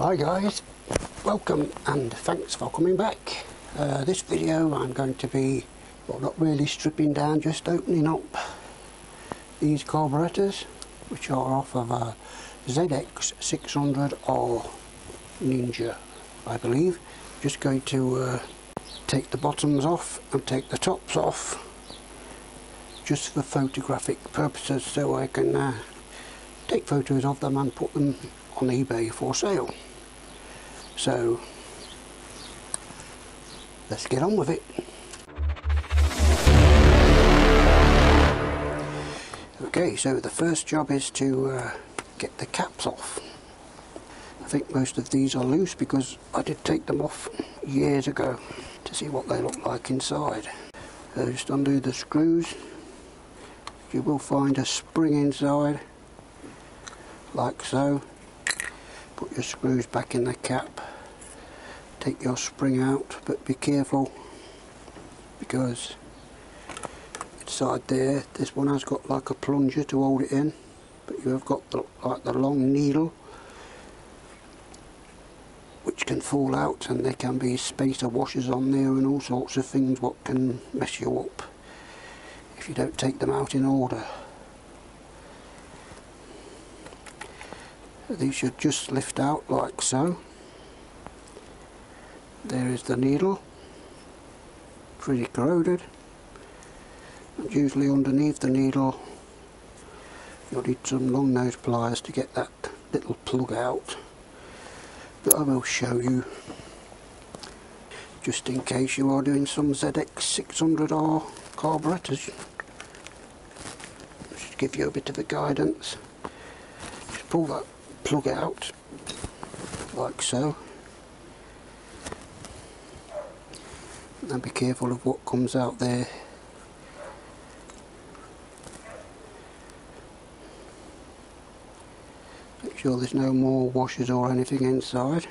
Hi guys, welcome and thanks for coming back. Uh, this video I'm going to be, well not really stripping down, just opening up these carburetors which are off of a ZX600 or Ninja I believe. Just going to uh, take the bottoms off and take the tops off just for photographic purposes so I can uh, take photos of them and put them on eBay for sale. So let's get on with it. Okay, so the first job is to uh, get the caps off. I think most of these are loose because I did take them off years ago to see what they look like inside. So just undo the screws. You will find a spring inside like so put your screws back in the cap. Take your spring out but be careful because inside there. This one has got like a plunger to hold it in but you have got the, like the long needle which can fall out and there can be spacer washers on there and all sorts of things what can mess you up if you don't take them out in order these should just lift out like so. There is the needle. Pretty corroded. And usually underneath the needle you'll need some long nose pliers to get that little plug out. But I will show you just in case you are doing some ZX600R carburetors. Just give you a bit of a guidance. Just pull that plug it out like so. And be careful of what comes out there. Make sure there's no more washers or anything inside.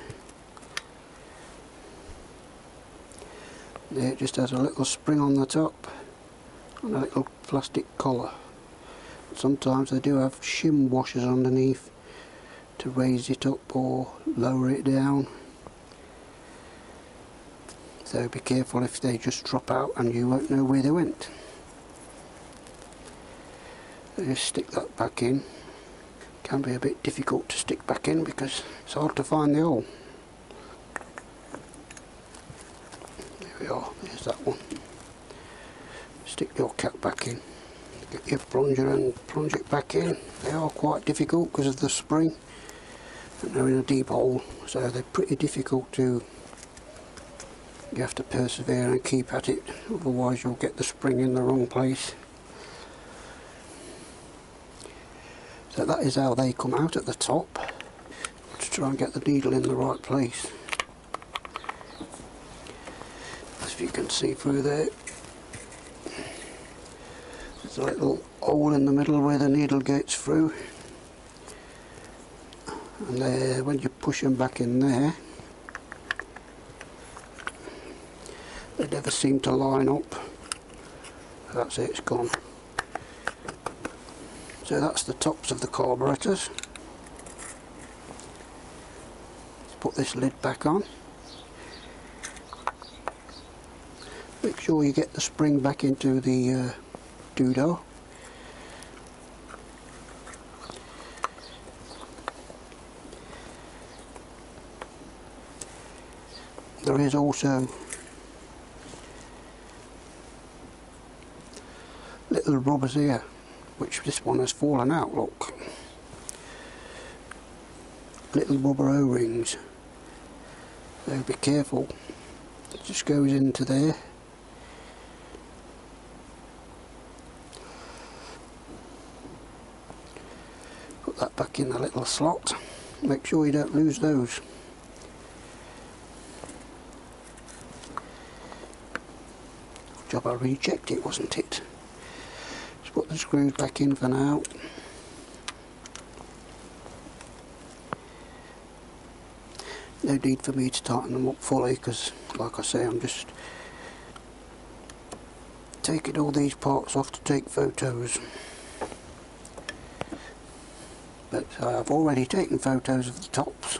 There it just has a little spring on the top and a little plastic collar. Sometimes they do have shim washers underneath to raise it up or lower it down. So be careful if they just drop out and you won't know where they went. So just stick that back in. Can be a bit difficult to stick back in because it's hard to find the hole. There we are there's that one. Stick your cap back in. Get your plunger and plunge it back in. They are quite difficult because of the spring they're in a deep hole so they're pretty difficult to you have to persevere and keep at it otherwise you'll get the spring in the wrong place. So that is how they come out at the top to try and get the needle in the right place. As you can see through there there's a little hole in the middle where the needle gets through and uh, when you push them back in there they never seem to line up. That's it it's gone. So that's the tops of the carburetors. Let's put this lid back on. Make sure you get the spring back into the uh, there is also little rubbers here which this one has fallen out look. Little rubber o-rings. So be careful. It just goes into there. Put that back in the little slot. Make sure you don't lose those job I rechecked it wasn't it? Just put the screws back in for now. No need for me to tighten them up fully because like I say I'm just taking all these parts off to take photos. But I've already taken photos of the tops.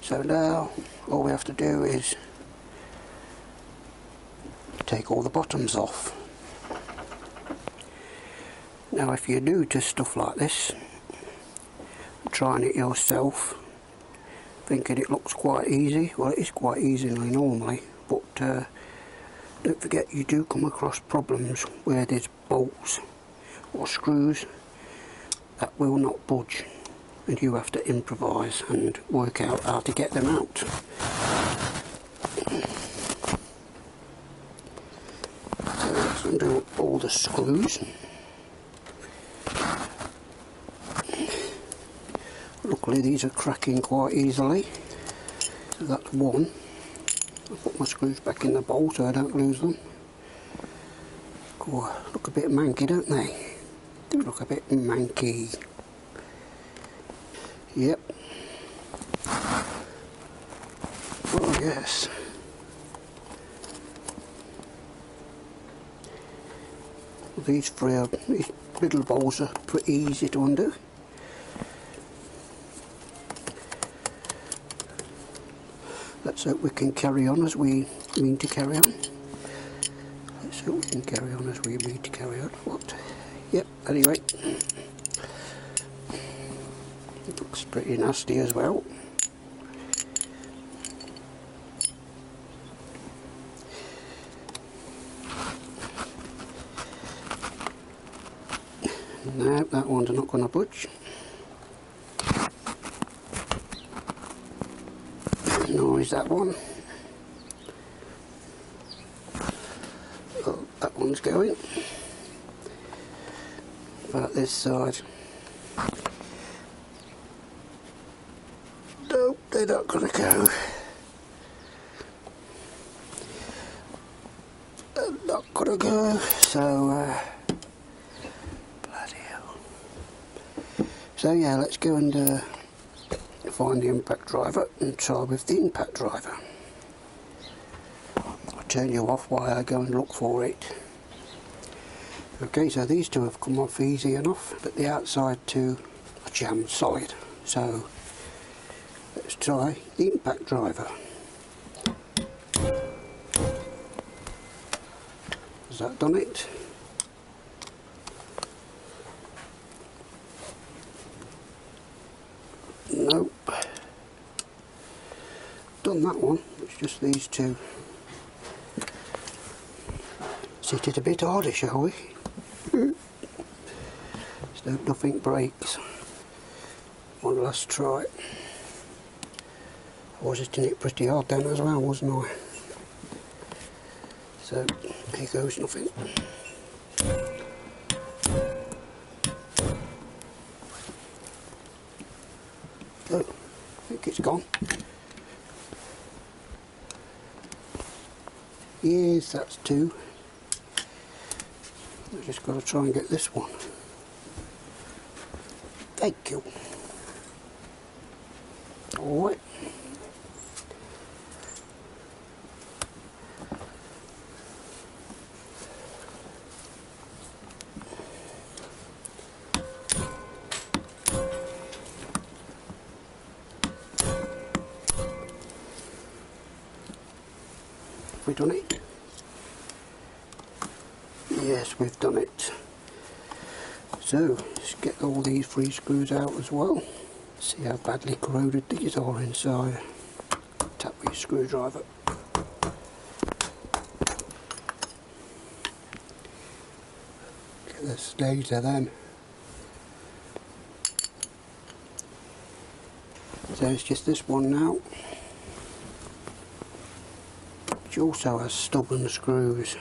So now all we have to do is take all the bottoms off. Now if you're new to stuff like this, trying it yourself, thinking it looks quite easy, well it is quite easily normally, but uh, don't forget you do come across problems where there's bolts or screws that will not budge and you have to improvise and work out how to get them out. So let's undo all the screws. Luckily these are cracking quite easily. So that's one. I'll put my screws back in the bowl so I don't lose them. Oh, look a bit manky don't they? Do look a bit manky. Yep. Oh yes. These these little bowls are pretty easy to undo. Let's hope we can carry on as we mean to carry on. Let's hope we can carry on as we mean to carry on. What? Yep, anyway. It looks pretty nasty as well. No, that one's not going to budge. Nor is that one. Oh, that one's going. About this side. Nope, they're not going to go. They're not going to go, so... Uh, So yeah, let's go and uh, find the impact driver and try with the impact driver. I'll turn you off while I go and look for it. Okay, so these two have come off easy enough, but the outside two are jammed solid. So let's try the impact driver. Has that done it? Nope. That one. It's just these two. Sit it a bit harder, shall we? so nothing breaks. One last try. I was hitting it pretty hard then as well, wasn't I? So, here goes nothing. Oh, I think it's gone. Yes, that's two. I've just got to try and get this one. Thank you. Alright. We done it? Yes, we've done it. So, let's get all these three screws out as well. See how badly corroded these are inside. Tap with your screwdriver. Get the stage of them. So it's just this one now. Which also has stubborn screws.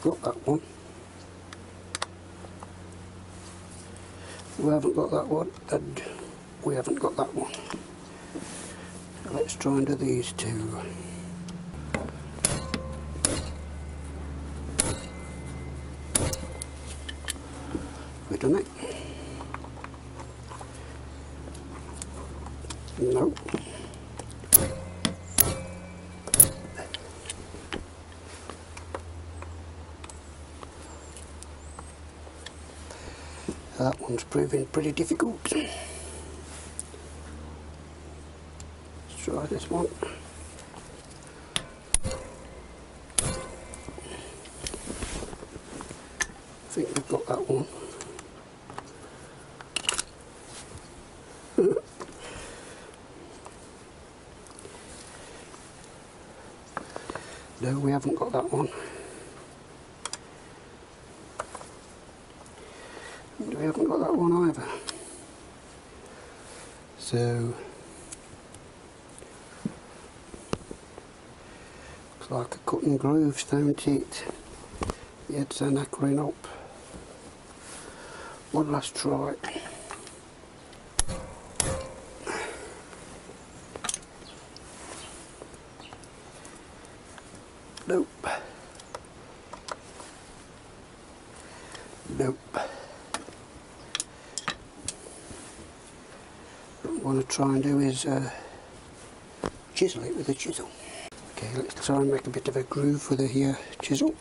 Got that one. We haven't got that one, and we haven't got that one. Let's try and do these two. We done it? No. That one's proving pretty difficult. Let's try this one. I think we've got that one. no, we haven't got that one. And we haven't got that one either. So, looks like a cut and grooves, don't it? The heads are up. One last try. Nope. Nope. What I want to try and do is uh, chisel it with a chisel. Okay, let's try and make a bit of a groove with a uh, chisel.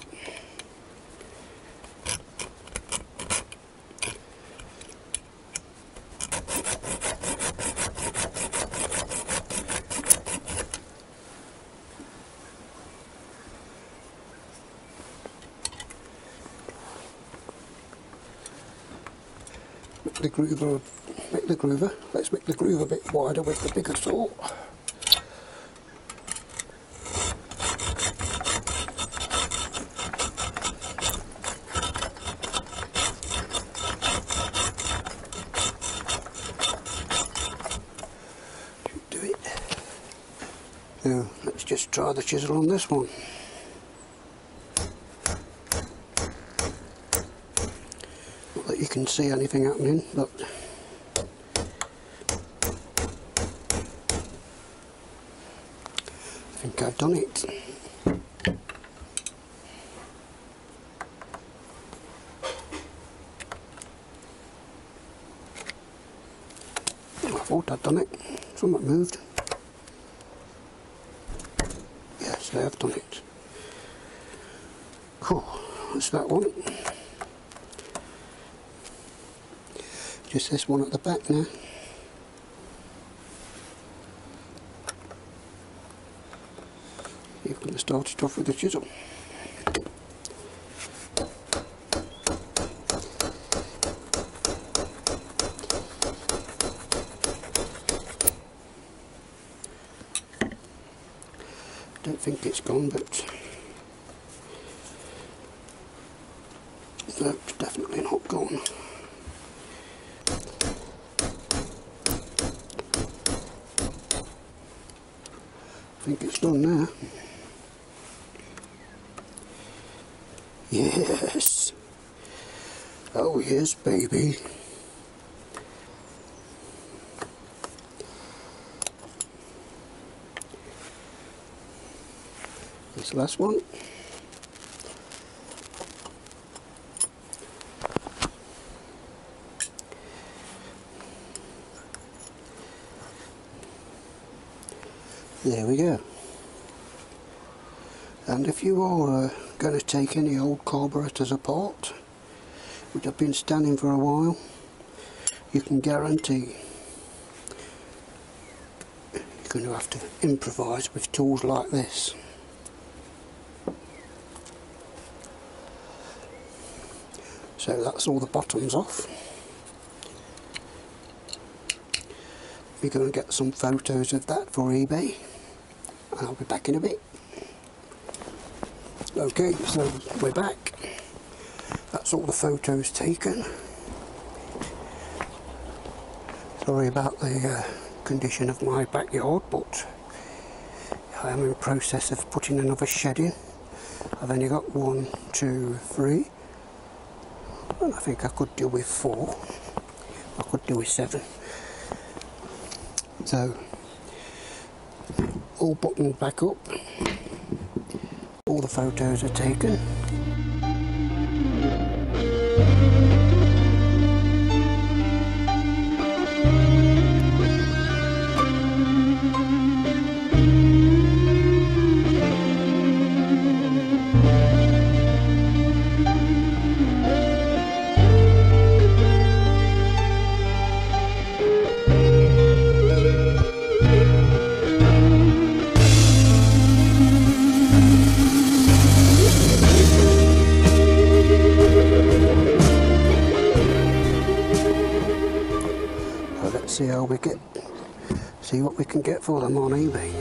The groover, make the groover. Let's make the groove a bit wider with the bigger saw. Should do it. Now let's just try the chisel on this one. Not that you can see anything happening, but I think I've done it. I I'd done it. Something moved. Yes, I have done it. Cool. That's that one. Just this one at the back now. You're going to start it off with a chisel. Think it's gone, but no, it's definitely not gone. I think it's done now. Yes. Oh yes, baby. This last one. There we go. And if you are uh, going to take any old carburetors apart, which have been standing for a while, you can guarantee you're going to have to improvise with tools like this. So that's all the bottoms off. We're going to get some photos of that for eBay. And I'll be back in a bit. Okay, so we're back. That's all the photos taken. Sorry about the uh, condition of my backyard, but I am in process of putting another shed in. I've only got one, two, three, I think I could do with four. I could do with seven. So, all buttoned back up. All the photos are taken. See how we get, see what we can get for them on eBay.